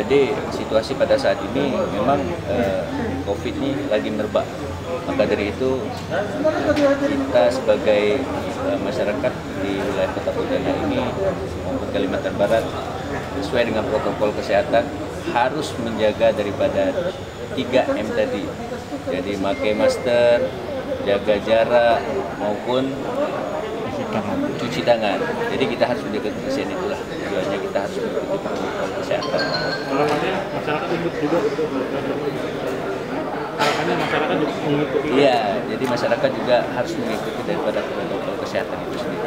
Jadi situasi pada saat ini memang eh, COVID ini lagi merebak. Maka dari itu kita sebagai eh, masyarakat di wilayah Kota Pontianak ini maupun Kalimantan Barat sesuai dengan protokol kesehatan harus menjaga daripada 3M tadi. Jadi pakai masker, jaga jarak maupun cuci tangan. Jadi kita harus menjaga kebersihan itulah tujuannya kita harus mengikuti protokol ikut juga masyarakat juga mengikuti Iya, jadi masyarakat juga harus mengikuti daripada protokol kesehatan itu sendiri.